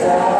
Deus.